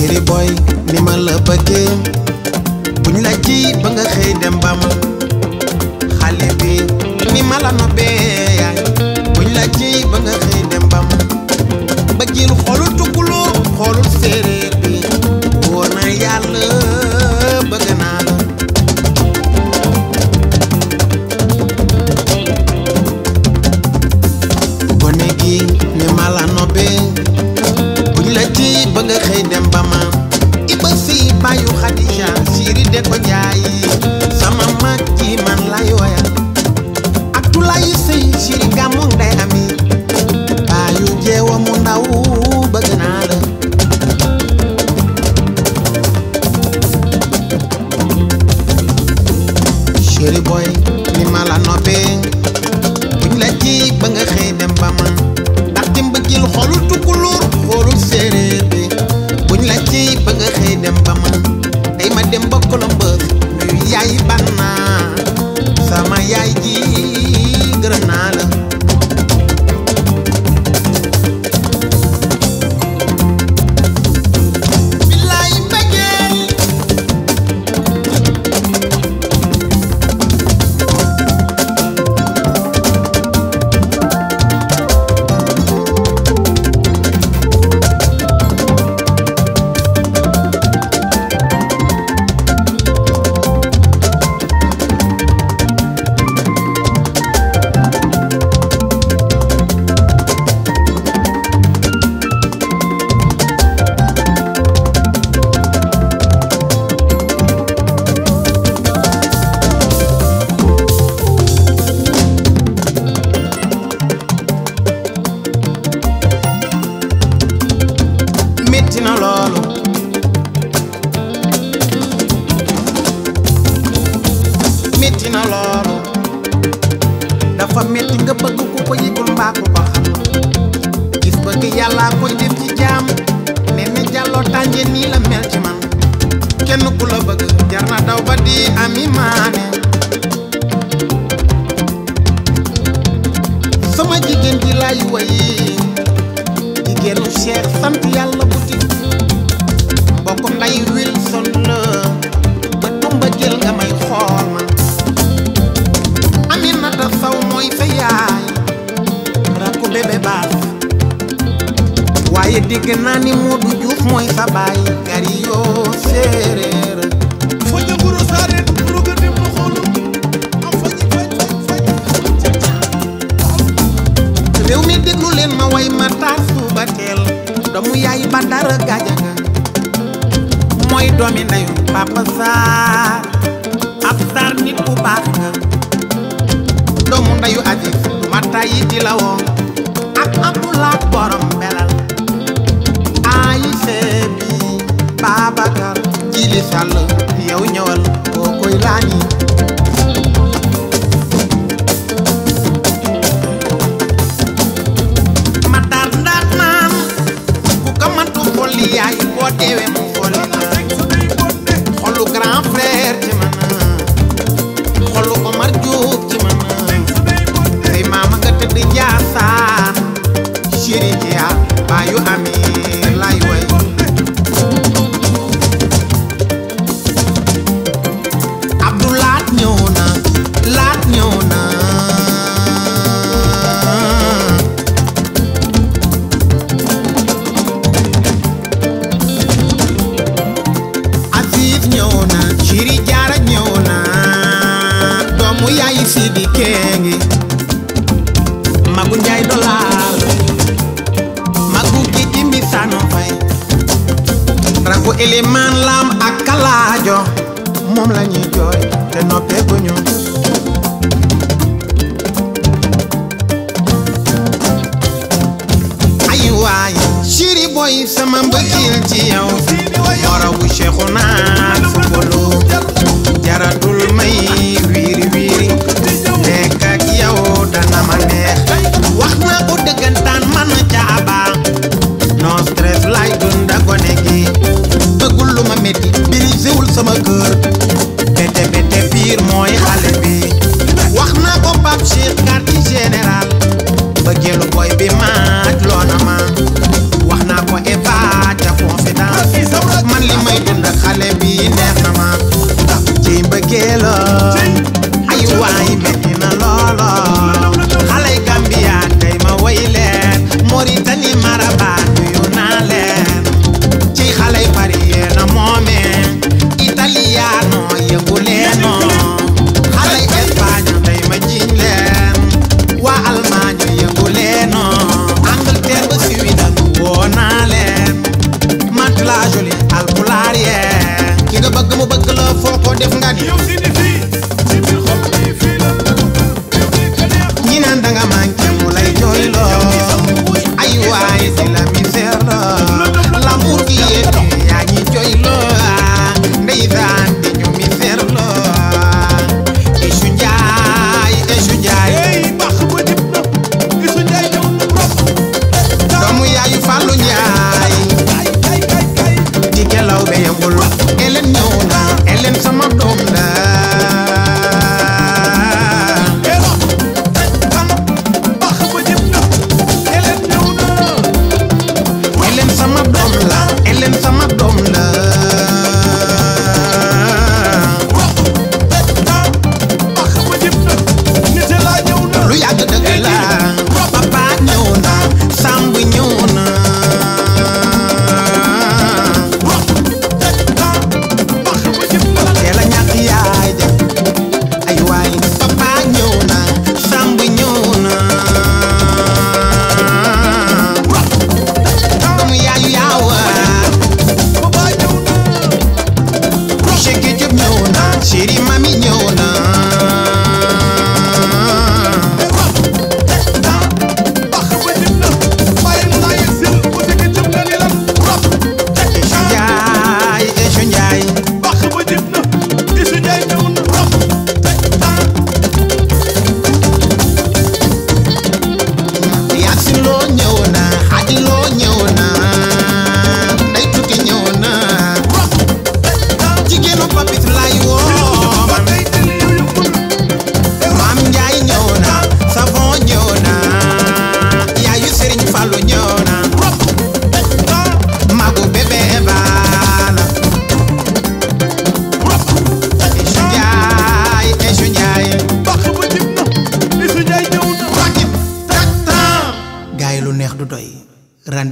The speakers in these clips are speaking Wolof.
chéri ni ma la bëggee buñ la ci ba nga xëy dem ba ma xale bi ni ma la noppee yaay buñ la ci ba nga xëy dem bokkalom metti na loolu metti na loolu dafa metti nga bëgg ku ko yëgul mbaa ku gis bëgg yàlla koy def ci jaam ne jàlloo tànje nii la mel kenn ku la bëgg jar na daw ba di ami maane sama jigéen ji laay wayi jigéenu Cheikh sant yàlla bu lay Wilson la ba tumba jël nga may xool ma Aminata Sow mooy sa yaay rakku bébé baas waaye dégg naa ni Modou Diouf mooy sa baay gari yoo séeréer réew mi déglu ma way ma taas suba teel doomu yaay ba dara gajaga moy domi nayu Papa sa ab Sarr nit bu bax nga doomu nayu Aziz du mata yi di lawo woo ak amulaat borom belal Ayise bi Babacar Jili Sall yow ñëwal koo koy ku ko mantu xolli yaay boo bu ilimaan laam ak kalaajo moom la ñuy jooy te noppeeguñu ay waay ciri sama mbëggeel ci yow gën xale bi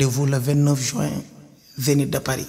vous le 29 juin, venez de Paris.